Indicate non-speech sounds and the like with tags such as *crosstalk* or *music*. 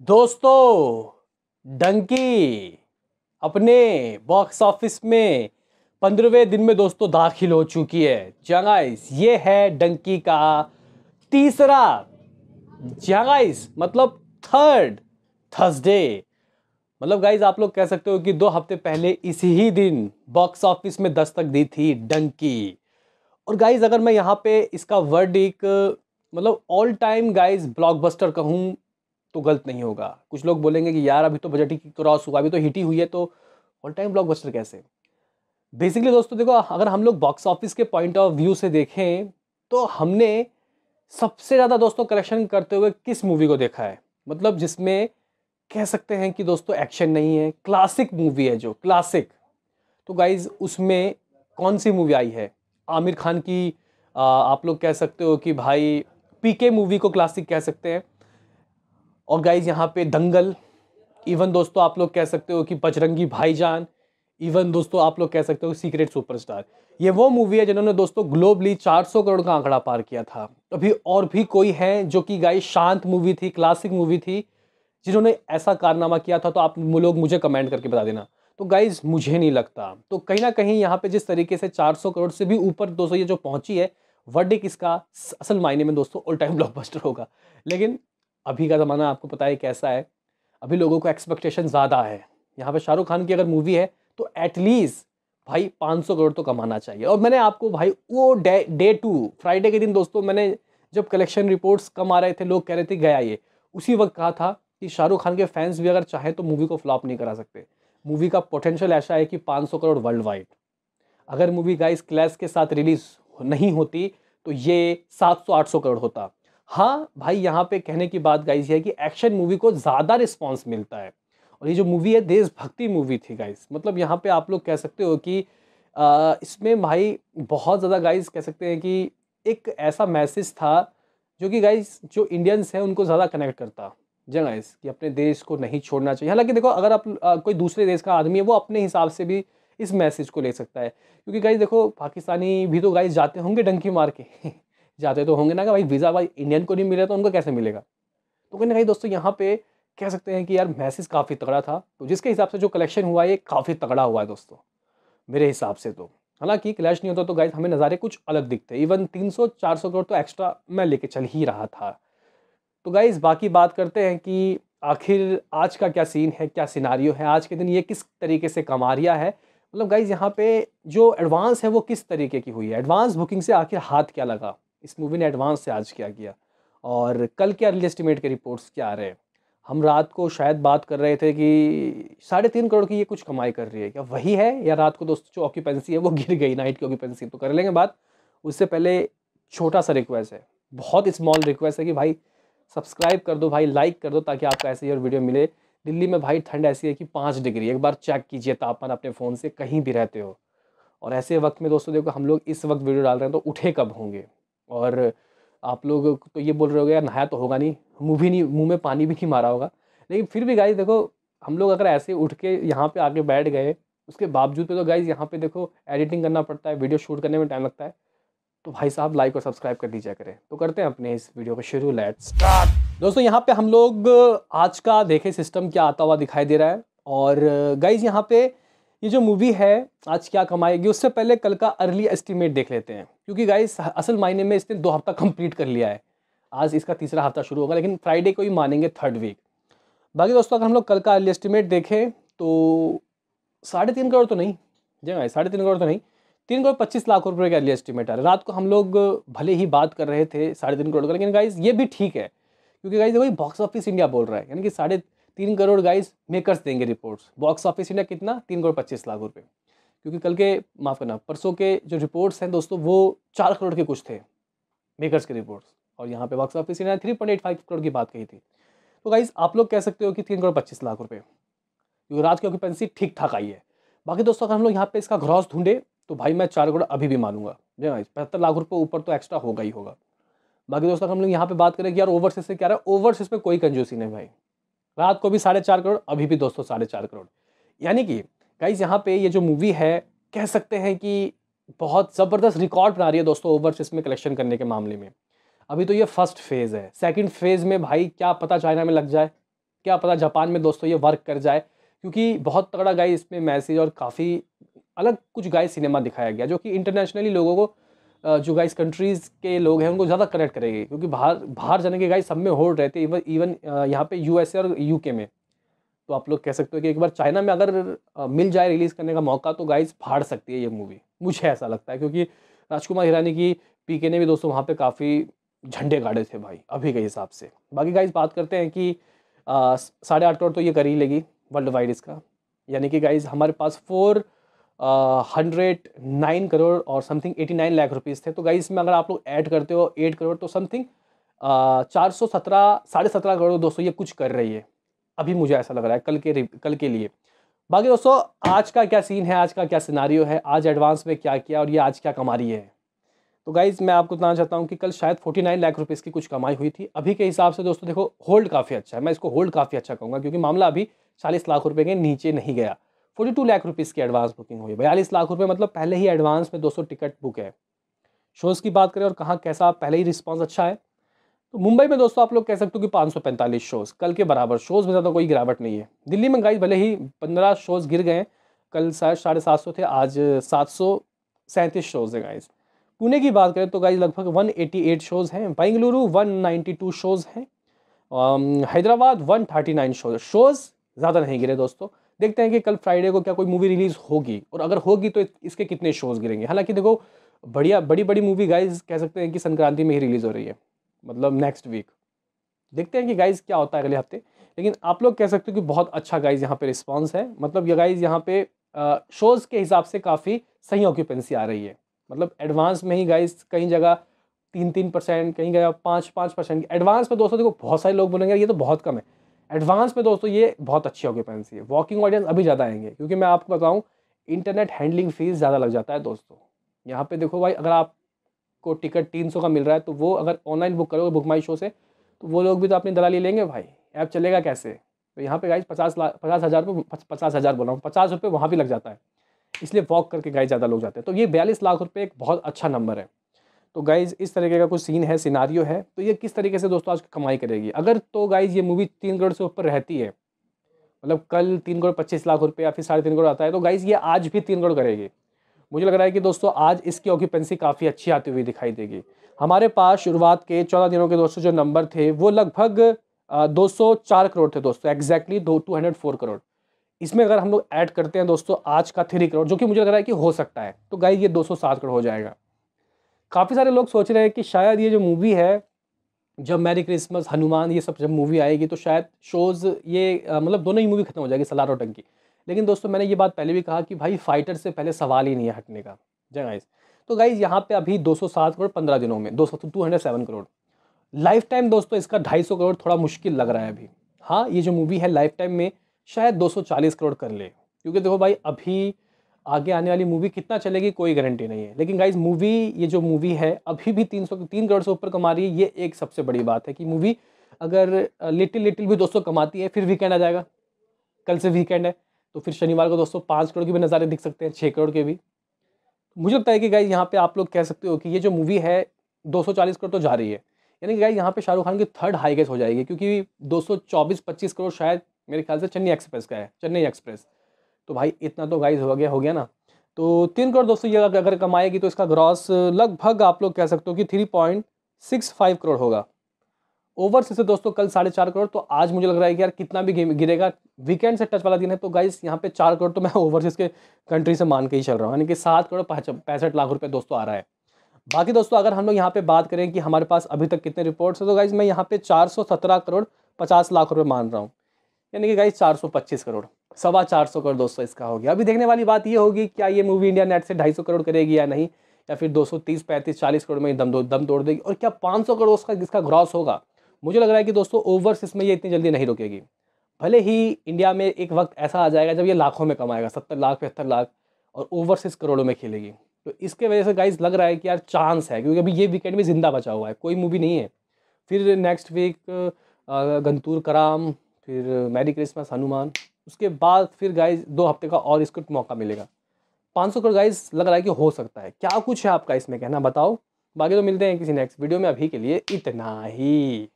दोस्तों, डंकी अपने box office में पंद्रहवें दिन में दोस्तों दाखिल हो चुकी है। जगाइस ये है डंकी का तीसरा। जगाइस मतलब थर्ड थर्सडे मतलब गाइज़ आप लोग कह सकते हो कि दो हफ़्ते पहले इसी ही दिन बॉक्स ऑफ़िस में दस्तक दी थी डंकी। और गाइज़ अगर मैं यहाँ पे इसका वर्ड एक मतलब ऑल टाइम गाइज़ ब्लॉकबस्टर कहूँ तो गलत नहीं होगा। कुछ लोग बोलेंगे कि यार अभी तो बजट ही क्रॉस हुआ अभी तो हिट ही हुई है तो ऑल टाइम ब्लॉकबस्टर कैसे? बेसिकली दोस्तों देखो अगर हम लोग बॉक्स ऑफ़िस के पॉइंट ऑफ़ व्यू से देखें तो हमने सबसे ज़्यादा दोस्तों कलेक्शन करते हुए किस मूवी को देखा है? मतलब जिसमें कह सकते हैं कि दोस्तों एक्शन नहीं है क्लासिक मूवी है जो क्लासिक तो गाइज़ उसमें कौन सी मूवी आई है? आमिर खान की आ, आप लोग कह सकते हो कि भाई पीके मूवी को क्लासिक कह सकते हैं। और गाइज़ यहाँ पे दंगल इवन दोस्तों आप लोग कह सकते हो कि बजरंगी भाईजान इवन दोस्तों आप लोग कह सकते हो सीक्रेट सुपरस्टार ये वो मूवी है जिन्होंने दोस्तों ग्लोबली 400 करोड़ का आंकड़ा पार किया था। अभी और भी कोई है जो कि गाइज़ शांत मूवी थी क्लासिक मूवी थी, जिन्होंने ऐसा कारनामा किया था तो आप लोग मुझे कमेंट करके बता देना। तो गाइज़ मुझे नहीं लगता। तो कहीं ना कहीं यहाँ पे जिस तरीके से 400 करोड़ से भी ऊपर दोस्तों ये जो पहुँची है वर्डिक इसका असल मायने में दोस्तों ऑल टाइम ब्लॉकबस्टर होगा। लेकिन अभी का ज़माना आपको पता है कैसा है। अभी लोगों को एक्सपेक्टेशन ज़्यादा है। यहाँ पर शाहरुख खान की अगर मूवी है तो एटलीस्ट भाई 500 करोड़ तो कमाना चाहिए। और मैंने आपको भाई, वो डे डे टू फ्राइडे के दिन दोस्तों मैंने जब कलेक्शन रिपोर्ट्स कम आ रहे थे, लोग कह रहे थे, गया ये। उसी वक्त कहा था कि शाहरुख खान के फैंस भी अगर चाहें तो मूवी को फ्लॉप नहीं करा सकते। मूवी का पोटेंशियल ऐसा है कि 500 करोड़ वर्ल्ड वाइड अगर मूवी गाइस क्लैश के साथ रिलीज़ नहीं होती तो ये 700-800 करोड़ होता। हाँ भाई यहाँ पे कहने की बात गाइस है कि एक्शन मूवी को ज़्यादा रिस्पॉन्स मिलता है। और ये जो मूवी है देशभक्ति मूवी थी गाइज़ मतलब यहाँ पे आप लोग कह सकते हो कि आ, इसमें भाई बहुत ज़्यादा गाइज़ कह सकते हैं कि एक ऐसा मैसेज था जो कि गाइज़ जो इंडियंस हैं उनको ज़्यादा कनेक्ट करता। जी गाइस कि अपने देश को नहीं छोड़ना चाहिए। हालाँकि देखो अगर आप आ, कोई दूसरे देश का आदमी है वो अपने हिसाब से भी इस मैसेज को ले सकता है। क्योंकि गाइज़ देखो पाकिस्तानी भी तो गाइज़ जाते होंगे डंकी मार के। *laughs* जाते तो होंगे ना कि भाई वीज़ा भाई इंडियन को नहीं मिले तो उनको कैसे मिलेगा? तो कहीं ना कहीं दोस्तों यहाँ पे कह सकते हैं कि यार मैसेज काफ़ी तगड़ा था तो जिसके हिसाब से जो कलेक्शन हुआ ये काफ़ी तगड़ा हुआ है दोस्तों, मेरे हिसाब से तो। हालाँकि क्लैश नहीं होता तो गाइज़ हमें नज़ारे कुछ अलग दिखते इवन 300-400 करोड़ तो एक्स्ट्रा मैं लेके चल ही रहा था। तो गाइज़ बाकी बात करते हैं कि आखिर आज का क्या सीन है, क्या सिनारियो है, आज के दिन ये किस तरीके से कमा रिया है? मतलब गाइज़ यहाँ पे जो एडवांस है वो किस तरीके की हुई है? एडवांस बुकिंग से आखिर हाथ क्या लगा? इस मूवी ने एडवांस से आज क्या किया? और कल क्या रियल एस्टिमेट के रिपोर्ट्स क्या आ रहे हैं? हम रात को शायद बात कर रहे थे कि साढ़े तीन करोड़ की ये कुछ कमाई कर रही है क्या? वही है या रात को दोस्तों जो ऑक्यूपेंसी है वो गिर गई नाइट की ऑक्यूपेंसी तो कर लेंगे बात। उससे पहले छोटा सा रिक्वेस्ट है। बहुत स्मॉल रिक्वेस्ट है कि भाई सब्सक्राइब कर दो, भाई लाइक कर दो ताकि आपको ऐसे ही और वीडियो मिले। दिल्ली में भाई ठंड ऐसी है कि पाँच डिग्री एक बार चेक कीजिए तापमान अपने फ़ोन से, कहीं भी रहते हो। और ऐसे वक्त में दोस्तों देखो, हम लोग इस वक्त वीडियो डाल रहे हैं तो उठे कब होंगे? और आप लोग तो ये बोल रहे हो यार, नहाया तो होगा नहीं, मुँह भी नहीं, मुँह में पानी भी नहीं मारा होगा। लेकिन फिर भी गाइज़ देखो, हम लोग अगर ऐसे उठ के यहाँ पे आके बैठ गए, उसके बावजूद पे तो गाइज़ यहाँ पे देखो एडिटिंग करना पड़ता है वीडियो शूट करने में टाइम लगता है। तो भाई साहब लाइक और सब्सक्राइब कर दीजिए करें। तो करते हैं अपने इस वीडियो को शुरू लेट स्टार्ट दोस्तों, यहाँ पे हम लोग आज का देखे सिस्टम क्या आता हुआ दिखाई दे रहा है। और गाइज़ यहाँ पे ये जो मूवी है, आज क्या कमाएगी, उससे पहले कल का अर्ली एस्टिमेट देख लेते हैं। क्योंकि गाइस असल मायने में इसने दो हफ़्ता कंप्लीट कर लिया है। आज इसका तीसरा हफ़्ता शुरू होगा, लेकिन फ्राइडे को ही मानेंगे थर्ड वीक बाकी दोस्तों, अगर हम लोग कल का अर्ली एस्टिमेट देखें तो साढ़े तीन करोड़ तो नहीं। जी भाई साढ़े तीन करोड़ तो नहीं। तीन करोड़ पच्चीस लाख रुपये का अर्ली एस्टिमेट आ रहा है। रात को हम लोग भले ही बात कर रहे थे साढ़े तीन करोड़ का, लेकिन गाइज़ ये भी ठीक है। क्योंकि गाइज़ वही बॉक्स ऑफ़िस इंडिया बोल रहा है। यानी कि साढ़े तीन करोड़ गाइज़ मेकर्स देंगे रिपोर्ट्स बॉक्स ऑफ़िस इंडिया कितना? तीन करोड़ पच्चीस लाख रुपये क्योंकि कल के, माफ़ करना, परसों के जो रिपोर्ट्स हैं दोस्तों, वो चार करोड़ के कुछ थे मेकर्स के रिपोर्ट्स और यहाँ पे box office India three point eight five crore की बात कही थी। तो गाइज़ आप लोग कह सकते हो कि तीन करोड़ पच्चीस लाख रुपये क्योंकि रात की ऑक्यूपेंसी ठीक ठाक आई है। बाकी दोस्तों, अगर हम लोग यहाँ पे इसका ग्रॉस ढूंढे तो भाई मैं चार करोड़ अभी भी मानूँगा। जी भाई पचहत्तर लाख रुपये ऊपर तो एक्स्ट्रा होगा ही होगा। बाकी दोस्तों हम लोग यहाँ पे बात करें कि यार ओवरसीज से क्या रहा है? ओवरसीज में कोई कंजूसी नहीं भाई। रात को भी साढ़े चार करोड़, अभी भी दोस्तों साढ़े चार करोड़। यानी कि गाइज़ यहाँ पे ये जो मूवी है, कह सकते हैं कि बहुत ज़बरदस्त रिकॉर्ड बना रही है दोस्तों ओवरसीज में कलेक्शन करने के मामले में। अभी तो ये फ़र्स्ट फ़ेज़ है। सेकंड फ़ेज़ में भाई क्या पता चाइना में लग जाए, क्या पता जापान में दोस्तों ये वर्क कर जाए, क्योंकि बहुत तगड़ा गाइस इसमें मैसेज और काफ़ी अलग कुछ गाइस सिनेमा दिखाया गया, जो कि इंटरनेशनली लोगों को जो गाइस कंट्रीज़ के लोग हैं, उनको ज़्यादा कनेक्ट करेगी। क्योंकि बाहर बाहर जाने के गाइस सब में होल्ड रहते इवन इवन यहाँ पे यूएसए और यूके में। तो आप लोग कह सकते हो कि एक बार चाइना में अगर मिल जाए रिलीज़ करने का मौका तो गाइस फाड़ सकती है ये मूवी मुझे ऐसा लगता है, क्योंकि राजकुमार हिरानी की पीके ने भी दोस्तों वहाँ पर काफ़ी झंडे गाड़े थे भाई, अभी के हिसाब से। बाकी गाइस बात करते हैं कि साढ़े आठ करोड़ तो ये कर ही लेगी वर्ल्ड वाइड इसका। यानी कि गाइज़ हमारे पास फोर हंड्रेड नाइन करोड़ और something eighty nine lakh rupees थे। तो गाइज़ इसमें अगर आप लोग ऐड करते हो एट करोड़ तो समथिंग चार सौ सत्रह, साढ़े सत्रह करोड़ दोस्तों ये कुछ कर रही है। अभी मुझे ऐसा लग रहा है, कल के कल के लिए। बाकी दोस्तों, आज का क्या सीन है, आज का क्या सिनारियो है, आज एडवांस में क्या किया और ये आज क्या कमा रही है। तो गाइज़ मैं आपको बताना चाहता हूँ कि कल शायद 49 लाख रुपीज़ की कुछ कमाई हुई थी। अभी के हिसाब से दोस्तों देखो होल्ड काफ़ी अच्छा है। मैं इसको होल्ड काफ़ी अच्छा कहूँगा, क्योंकि मामला अभी चालीस लाख रुपये के नीचे नहीं गया। फोर्टी टू लाख रुपीज़ की एडवांस बुकिंग हुई। बयालीस लाख रुपये मतलब पहले ही एडवांस में दो सौ टिकट बुक है। शोज़ की बात करें और कहाँ कैसा, पहले ही रिस्पॉन्स अच्छा है। तो मुंबई में दोस्तों आप लोग कह सकते हो कि पाँच सौ पैंतालीस शोज़ कल के बराबर शोज़ में ज़्यादा कोई गिरावट नहीं है। दिल्ली में गाइस भले ही पंद्रह शोज़ गिर गए, कल शायद साढ़े सात सौ थे, आज सात सौ सैंतीस शोज़ है गाइस पुणे की बात करें तो गाइज़ लगभग 188 शोज़ हैं, बेंगलुरु 192 शोज़ हैं हैदराबाद 139 शोज़ शोज़ ज़्यादा नहीं गिरे दोस्तों। देखते हैं कि कल फ्राइडे को क्या कोई मूवी रिलीज़ होगी? और अगर होगी तो इसके कितने शोज़ गिरेंगे? हालाँकि देखो, बढ़िया, बड़ी बड़ी मूवी गाइज़ कह सकते हैं कि संक्रांति में ही रिलीज़ हो रही है। मतलब नेक्स्ट वीक देखते हैं कि गाइज़ क्या होता है अगले हफ़्ते। लेकिन आप लोग कह सकते हो कि बहुत अच्छा गाइज़ यहाँ पे रिस्पॉन्स है। मतलब ये गाइज़ यहाँ पे शोज़ के हिसाब से काफ़ी सही ऑक्यूपेंसी आ रही है। मतलब एडवांस में ही गाइज़ कई जगह तीन तीन परसेंट कहीं गया पाँच पाँच परसेंट एडवांस में दोस्तों देखो, बहुत सारे लोग बोलेंगे ये तो बहुत कम है। एडवांस में दोस्तों ये बहुत अच्छी ऑक्यूपेंसी है। वॉकिंग ऑडियंस अभी ज़्यादा आएँगे, क्योंकि मैं आपको बताऊँ इंटरनेट हैंडलिंग फ़ीस ज़्यादा लग जाता है दोस्तों। यहाँ पे देखो भाई, अगर आपको टिकट तीन सौ का मिल रहा है तो वो अगर ऑनलाइन बुक करोगे बुक माई शो से तो वो लोग भी तो अपनी दलाली लेंगे भाई। ऐप चलेगा कैसे? तो यहाँ पे गाइज़ पचास लाख पचास हज़ार रुपये पचास हज़ार बोला हूँ, पचास रुपये वहाँ भी लग जाता है। इसलिए वॉक करके गाइज़ ज़्यादा लोग जाते हैं। तो ये बयालीस लाख रुपये एक बहुत अच्छा नंबर है। तो गाइज़ इस तरीके का कुछ सीन है सिनारियो है तो ये किस तरीके से दोस्तों आज कमाई करेगी? अगर तो गाइज़ ये मूवी तीन करोड़ से ऊपर रहती है मतलब कल तीन करोड़ पच्चीस लाख रुपये या फिर साढ़े तीन करोड़ आता है तो गाइज़ ये आज भी तीन करोड़ करेगी। मुझे लग रहा है कि दोस्तों, आज इसकी ऑक्यूपेंसी काफ़ी अच्छी आती हुई दिखाई देगी। हमारे पास शुरुआत के चौदह दिनों के दोस्तों जो नंबर थे, वो लगभग दो सौ चार करोड़ थे दोस्तों एग्जैक्टली दो टू हंड्रेड फोर करोड़। इसमें अगर हम लोग ऐड करते हैं दोस्तों, आज का थ्री करोड़, जो कि मुझे लग रहा है कि हो सकता है तो गाइज़ ये दो सौ सात करोड़ हो जाएगा। काफ़ी सारे लोग सोच रहे हैं कि शायद ये जो मूवी है, जब मैरी क्रिसमस, हनुमान, ये सब जब मूवी आएगी तो शायद शोज़ ये मतलब दोनों ही मूवी खत्म हो जाएगी, सलार और टंकी। लेकिन दोस्तों, मैंने ये बात पहले भी कहा कि भाई फाइटर से पहले सवाल ही नहीं है हटने का। जय गाइज़ तो गाइज़ यहाँ पे अभी 207 करोड़ पंद्रह दिनों में, दो सौ two seven crore. Lifetime दोस्तों, इसका ढाई सौ करोड़ थोड़ा मुश्किल लग रहा है अभी। हाँ ये जो मूवी है लाइफ टाइम में शायद 240 करोड़ कर ले। क्योंकि देखो भाई, अभी आगे आने वाली मूवी कितना चलेगी, कोई गारंटी नहीं है। लेकिन गाइज़ मूवी ये जो मूवी है, अभी भी तीन सौ तीन करोड़ से ऊपर कमा रही है, ये एक सबसे बड़ी बात है कि मूवी अगर लिटिल लिटिल भी दोस्तों कमाती है, फिर वीकेंड आ जाएगा। कल से वीकेंड है तो फिर शनिवार को दोस्तों पाँच करोड़ के भी नज़ारे दिख सकते हैं छः करोड़ के भी। मुझे लगता है कि गाइज़ यहाँ पे आप लोग कह सकते हो कि ये जो मूवी है 240 करोड़ तो जा रही है। यानी कि गाइज़ यहाँ पे शाहरुख खान की थर्ड हाईगेस्ट हो जाएगी, क्योंकि 224-25 करोड़ शायद मेरे ख्याल से चेन्नई एक्सप्रेस का है, चेन्नई एक्सप्रेस। तो भाई इतना तो गाइज़ हो गया हो गया ना। तो तीन करोड़ दोस्तों ये अगर कमाएगी तो इसका ग्रॉस लगभग आप लोग कह सकते हो कि three point six five crore होगा। ओवर से दोस्तों कल साढ़े चार करोड़ तो आज मुझे लग रहा है कि यार कितना भी गिरेगा। वीकेंड से टच वाला दिन है तो गाइस यहाँ पे चार करोड़ तो मैं ओवरसीज के कंट्री से मान के ही चल रहा हूँ। यानी कि सात करोड़ पैंसठ लाख रुपये दोस्तों आ रहा है। बाकी दोस्तों अगर हम लोग यहाँ पे बात करें कि हमारे पास अभी तक कितने रिपोर्ट्स है तो गाइज़ मैं यहाँ पे चार सौ सत्रह करोड़ पचास लाख रुपये मान रहा हूँ। यानी कि गाइज़ चार सौ पच्चीस करोड़। सवा चार सौ करोड़ दोस्तों इसका हो गया। अभी देखने वाली बात ये होगी, क्या ये मूवी इंडिया नेट से ढाई सौ करोड़ करेगी या नहीं, या फिर दो सौ तीस, पैंतीस, चालीस करोड़ में दम दो, दम तोड़ देगी, और क्या पाँच सौ करोड़ उसका, इसका ग्रॉस होगा? मुझे लग रहा है कि दोस्तों ओवर्स में ये इतनी जल्दी नहीं रुकेगी। भले ही इंडिया में एक वक्त ऐसा आ जाएगा जब ये लाखों में कमाएगा, सत्तर लाख, पचहत्तर लाख, और ओवरसीज करोड़ों में खेलेगी। तो इसके वजह से गाइज़ लग रहा है कि यार चांस है, क्योंकि अभी ये वीकेंड में ज़िंदा बचा हुआ है, कोई मूवी नहीं है। फिर नेक्स्ट वीक गंतूर कराम फिर मैरी क्रिसमस, हनुमान। उसके बाद फिर गाइज़ दो हफ़्ते का और इसको मौका मिलेगा। पाँच सौ करोड़ गाइज़ लग रहा है कि हो सकता है। क्या कुछ है आपका इसमें कहना बताओ। बाकी तो मिलते हैं किसी नेक्स्ट वीडियो में। अभी के लिए इतना ही।